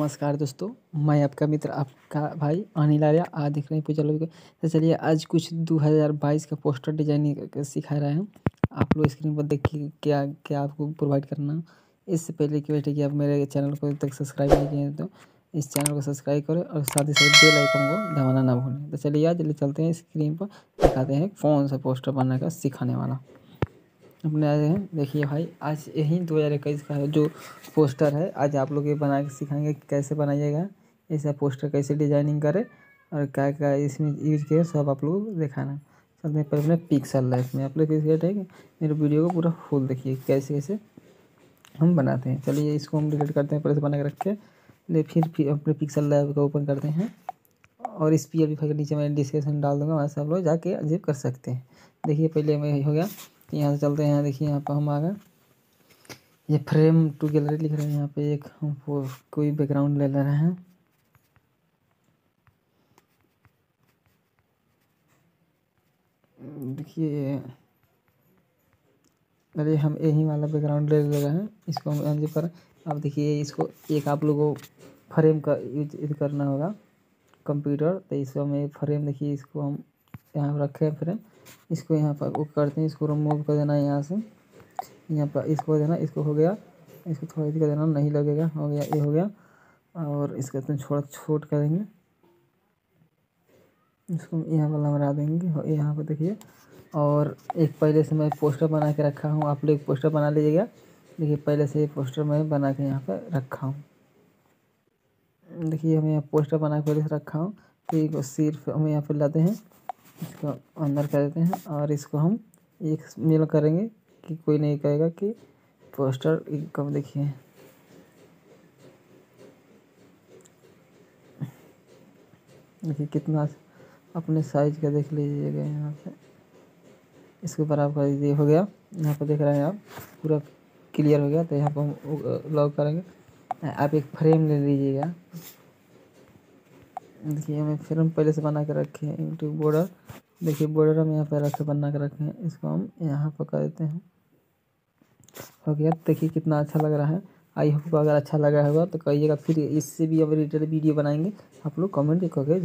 नमस्कार दोस्तों, मैं आपका मित्र, आपका भाई अनिल आर्या आज देख रहे हैं पूजा लोग। तो चलिए, आज कुछ 2022 का पोस्टर डिज़ाइनिंग सिखा रहे हैं। आप लोग स्क्रीन पर देखिए क्या क्या आपको प्रोवाइड करना। इससे पहले की बेटे कि आप मेरे चैनल को तक सब्सक्राइब नहीं किए तो इस चैनल को सब्सक्राइब करें और साथ ही साथ बेल आइकन को दबाना ना भूलें। तो चलिए, आज चलते हैं स्क्रीन पर, दिखाते हैं कौन सा पोस्टर बनाने का सिखाने वाला। अपने आए हैं। देखिए भाई, आज यही दो हज़ार इक्कीस का जो पोस्टर है, आज आप लोग ये बना के सिखाएँगे कैसे बनाइएगा। ऐसा पोस्टर कैसे डिज़ाइनिंग करें और क्या क्या इसमें यूज़ किया सब आप लोग दिखाना। सबसे पहले अपने पिक्सल लाइफ में आप लोग है कि मेरे वीडियो को पूरा फुल देखिए, कैसे कैसे हम बनाते हैं। चलिए इसको हम डिलीट करते हैं पहले से बना के रख के ले फिर फिर अपने पिक्सल लैब को ओपन करते हैं। और इस पी एल के नीचे मैं डिस्क्रिप्शन डाल दूँगा, वहाँ से आप लोग जाके अजीब कर सकते हैं। देखिए पहले मैं हो गया। यहाँ से चलते हैं। देखिए, यहाँ पर हम आ गए। ये फ्रेम टू गैलरी लिख रहे हैं। यहाँ पे एक कोई बैकग्राउंड ले ले रहे हैं। देखिए, अरे हम यही वाला बैकग्राउंड ले ले रहे हैं। इसको हम एनजी पर अब देखिए, इसको एक आप लोगों फ्रेम का यूज़ करना होगा। कंप्यूटर तो इसको हम फ्रेम देखिए, इसको हम यहाँ पर रखे फ्रेम इसको यहाँ पर वो करते हैं इसको रिमूव कर देना है यहाँ से। यहाँ पर इसको देना, इसको हो गया। इसको थोड़ा कर देना, नहीं लगेगा, हो गया, ये हो गया। और इसका तुम छोटा छोट करेंगे इसको यहाँ पर लमरा देंगे। यहाँ पर देखिए, और एक पहले से मैं पोस्टर बना के रखा हूँ। आप लोग पोस्टर बना लीजिएगा। देखिए, पहले से पोस्टर मैं बना के यहाँ पर रखा हूँ। देखिए, हमें यहाँ पोस्टर बना के रखा हूँ। फिर सिर्फ़ हम यहाँ पर लाते हैं। इसको अंदर कर देते हैं और इसको हम एक मेल करेंगे कि कोई नहीं कहेगा कि पोस्टर कम देखिए। देखिए कितना अपने साइज़ का देख लीजिएगा यहाँ पे। इसके ऊपर आप कर दीजिए, हो गया। यहाँ पर देख रहे हैं आप, पूरा क्लियर हो गया। तो यहाँ पर हम लॉक करेंगे। आप एक फ्रेम ले लीजिएगा। देखिए, हमें फिर हम पहले से बना के रखे हैं यूट्यूब बॉर्डर देखिए बॉर्डर हम यहाँ पर रखे, बना के रखे हैं। इसको हम यहाँ पर कर देते हैं। हो गया। देखिए, कितना अच्छा लग रहा है। आई होप अगर अच्छा लगा होगा तो कहिएगा, फिर इससे भी अब रिलेटेड वीडियो बनाएँगे। आप लोग कमेंट करके